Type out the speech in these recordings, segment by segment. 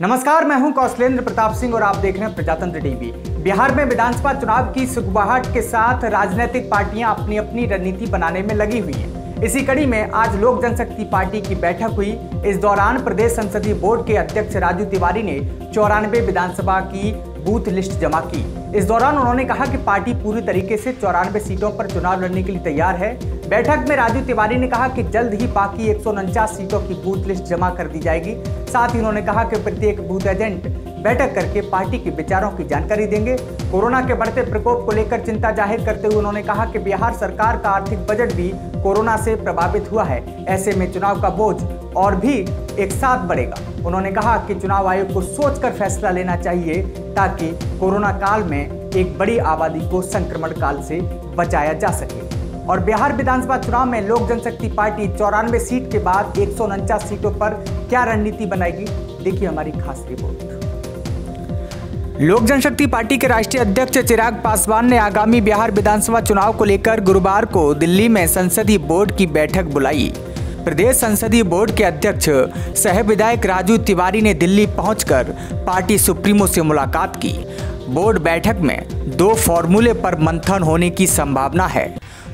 नमस्कार, मैं हूँ कौशलेंद्र प्रताप सिंह और आप देख रहे हैं प्रजातंत्र टीवी। बिहार में विधानसभा चुनाव की सुखबाहट के साथ राजनीतिक पार्टियाँ अपनी अपनी रणनीति बनाने में लगी हुई हैं। इसी कड़ी में आज लोक जनशक्ति पार्टी की बैठक हुई। इस दौरान प्रदेश संसदीय बोर्ड के अध्यक्ष राजू तिवारी ने चौरानवे विधानसभा की बूथ लिस्ट जमा की। इस दौरान उन्होंने कहा कि पार्टी पूरी तरीके से चौरानवे सीटों पर चुनाव लड़ने के लिए तैयार है। बैठक में राजू तिवारी ने कहा कि जल्द ही बाकी एक सौ उनचास सीटों की बूथ लिस्ट जमा कर दी जाएगी। साथ ही उन्होंने कहा कि प्रत्येक बूथ एजेंट बैठक करके पार्टी के विचारों की जानकारी देंगे। कोरोना के बढ़ते प्रकोप को लेकर चिंता ज़ाहिर करते हुए उन्होंने कहा कि बिहार सरकार का आर्थिक बजट भी कोरोना से प्रभावित हुआ है। ऐसे में चुनाव का बोझ और भी एक साथ बढ़ेगा। उन्होंने कहा कि चुनाव आयोग को सोचकर फैसला लेना चाहिए ताकि कोरोना काल में एक बड़ी आबादी को संक्रमण काल से बचाया जा सके। और बिहार विधानसभा चुनाव में लोक जनशक्ति पार्टी चौरानवे सीट के बाद एक सौ उनचास सीटों पर क्या रणनीति बनाएगी? देखिए हमारी खास रिपोर्ट। लोक जनशक्ति पार्टी के राष्ट्रीय अध्यक्ष चिराग पासवान ने आगामी बिहार विधानसभा चुनाव को लेकर गुरुवार को दिल्ली में संसदीय बोर्ड की बैठक बुलाई। प्रदेश संसदीय बोर्ड के अध्यक्ष सह विधायक राजू तिवारी ने दिल्ली पहुंचकर पार्टी सुप्रीमो से मुलाकात की। बोर्ड बैठक में दो फॉर्मूले पर मंथन होने की संभावना है।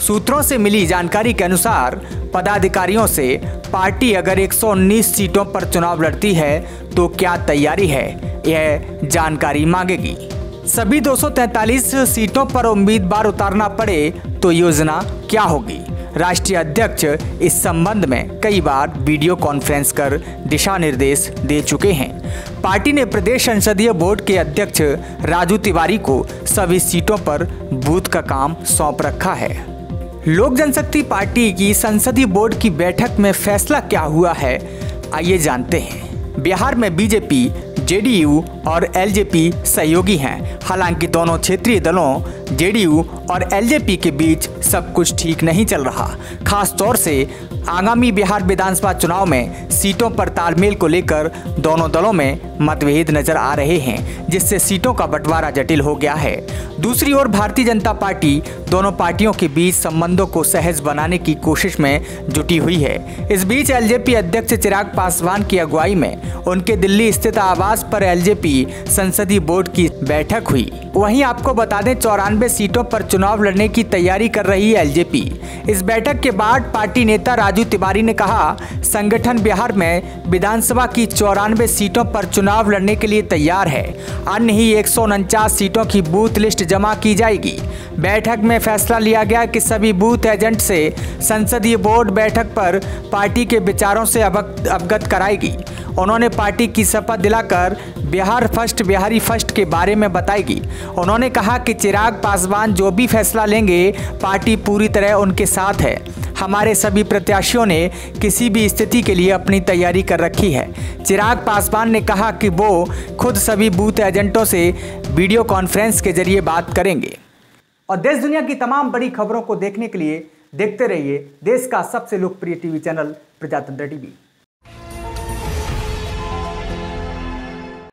सूत्रों से मिली जानकारी के अनुसार, पदाधिकारियों से पार्टी अगर 119 सीटों पर चुनाव लड़ती है तो क्या तैयारी है? यह जानकारी मांगेगी। सभी 243 सीटों पर उम्मीदवार उतारना पड़े तो योजना क्या होगी? राष्ट्रीय अध्यक्ष इस संबंध में कई बार वीडियो कॉन्फ्रेंस कर दिशा निर्देश दे चुके हैं। पार्टी ने प्रदेश संसदीय बोर्ड के अध्यक्ष राजू तिवारी को सभी सीटों पर बूथ का काम सौंप रखा है। लोक जनशक्ति पार्टी की संसदीय बोर्ड की बैठक में फैसला क्या हुआ है, आइए जानते हैं। बिहार में बीजेपी, जेडीयू और एलजेपी सहयोगी हैं। हालाँकि दोनों क्षेत्रीय दलों जेडीयू और एलजेपी के बीच सब कुछ ठीक नहीं चल रहा। खास तौर से आगामी बिहार विधानसभा चुनाव में सीटों पर तालमेल को लेकर दोनों दलों में मतभेद नज़र आ रहे हैं, जिससे सीटों का बंटवारा जटिल हो गया है। दूसरी ओर भारतीय जनता पार्टी दोनों पार्टियों के बीच संबंधों को सहज बनाने की कोशिश में जुटी हुई है। इस बीच एलजेपी अध्यक्ष चिराग पासवान की अगुवाई में उनके दिल्ली स्थित आवास पर एलजेपी संसदीय बोर्ड की बैठक हुई। वहीं आपको बता दें, चौरानवे सीटों पर चुनाव लड़ने की तैयारी कर रही है एलजेपी। इस बैठक के बाद पार्टी नेता राजू तिवारी ने कहा, संगठन बिहार में विधानसभा की चौरानवे सीटों पर चुनाव लड़ने के लिए तैयार है। अन्य ही एक सीटों की बूथ लिस्ट जमा की जाएगी। बैठक में फैसला लिया गया कि सभी बूथ एजेंट से संसदीय बोर्ड बैठक पर पार्टी के विचारों से अवगत कराएगी। उन्होंने पार्टी की शपथ दिलाकर बिहार फ़र्स्ट, बिहारी फ़र्स्ट के बारे में बताएगी। उन्होंने कहा कि चिराग पासवान जो भी फैसला लेंगे, पार्टी पूरी तरह उनके साथ है। हमारे सभी प्रत्याशियों ने किसी भी स्थिति के लिए अपनी तैयारी कर रखी है। चिराग पासवान ने कहा कि वो खुद सभी बूथ एजेंटों से वीडियो कॉन्फ्रेंस के ज़रिए बात करेंगे। और देश दुनिया की तमाम बड़ी खबरों को देखने के लिए देखते रहिए देश का सबसे लोकप्रिय टीवी चैनल प्रजातंत्र टीवी।